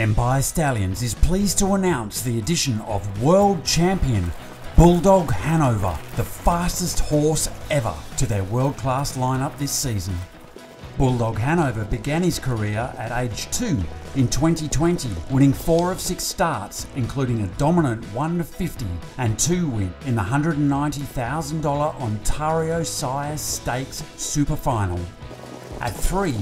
Empire Stallions is pleased to announce the addition of world champion Bulldog Hanover, the fastest horse ever, to their world class lineup this season. Bulldog Hanover began his career at age 2 in 2020, winning 4 of 6 starts, including a dominant 1 to 50 and 2 win in the $190,000 Ontario Sire Stakes Super Final. At 3,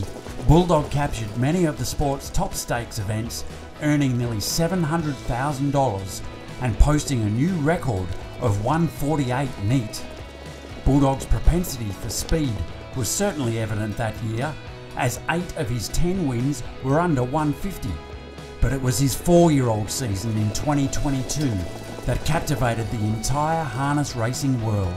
Bulldog captured many of the sport's top stakes events, earning nearly $700,000 and posting a new record of 148 neat. Bulldog's propensity for speed was certainly evident that year, as 8 of his 10 wins were under 150. But it was his four year old season in 2022 that captivated the entire harness racing world.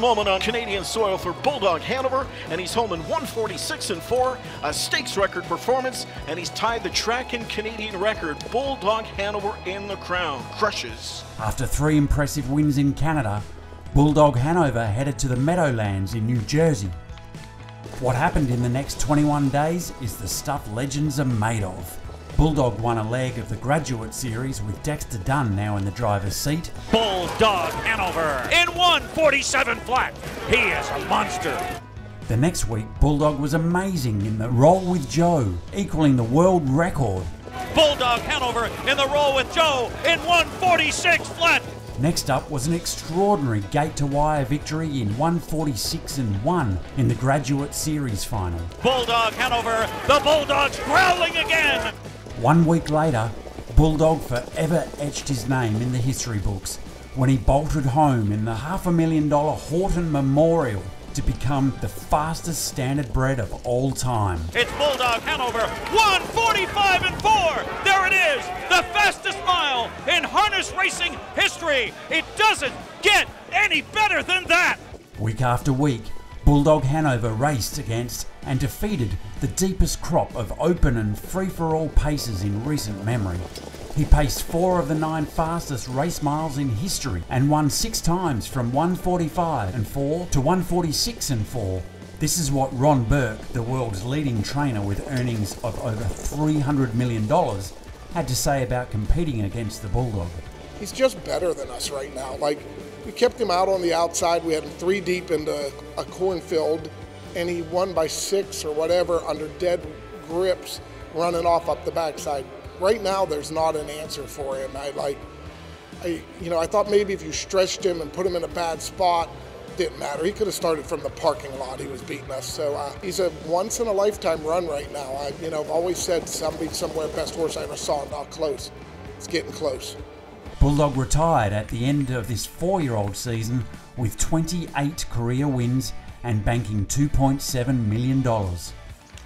Moment on Canadian soil for Bulldog Hanover, and he's home in 146 and 4, a stakes record performance, and he's tied the track and Canadian record. Bulldog Hanover in the crown, crushes. After three impressive wins in Canada, Bulldog Hanover headed to the Meadowlands in New Jersey. What happened in the next 21 days is the stuff legends are made of. Bulldog won a leg of the Graduate Series with Dexter Dunn now in the driver's seat. Bulldog Hanover in 147 flat. He is a monster. The next week, Bulldog was amazing in the Roll with Joe, equaling the world record. Bulldog Hanover in the roll with Joe in 146 flat. Next up was an extraordinary gate to wire victory in 146 and 1 in the Graduate Series final. Bulldog Hanover, the Bulldogs growling again. One week later, Bulldog forever etched his name in the history books when he bolted home in the half a million dollar Haughton Memorial to become the fastest standard bred of all time. It's Bulldog Hanover, 145 and 4. There it is, the fastest mile in harness racing history. It doesn't get any better than that. Week after week, Bulldog Hanover raced against and defeated the deepest crop of open and free for all paces in recent memory. He paced four of the nine fastest race miles in history and won six times from 145 and 4 to 146 and 4. This is what Ron Burke, the world's leading trainer with earnings of over $300 million, had to say about competing against the Bulldog. He's just better than us right now. Like, we kept him out on the outside. We had him three deep into a cornfield, and he won by six or whatever under dead grips running off up the backside. Right now, there's not an answer for him. I like, I, you know, I thought maybe if you stretched him and put him in a bad spot, didn't matter. He could have started from the parking lot. He was beating us. So uh, he's a once in a lifetime run right now. I, you know, I've always said Somebeachsomewhere best horse I ever saw. Not close. It's getting close. Bulldog retired at the end of this four year old season with 28 career wins and banking $2.7 million.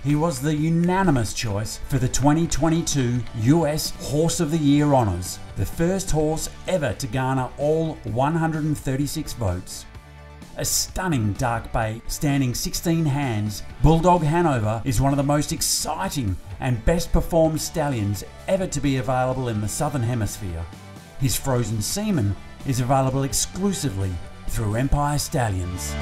He was the unanimous choice for the 2022 US Horse of the Year honours, the first horse ever to garner all 136 votes. A stunning dark bay standing 16 hands, Bulldog Hanover is one of the most exciting and best performed stallions ever to be available in the Southern Hemisphere. His frozen semen is available exclusively through Empire Stallions.